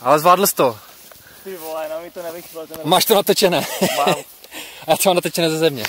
Ale zvládl jsi to. Ty vole, no mi to nevyšlo. To nevyšlo. Máš to natečené. Mám. A já to mám natečené ze země.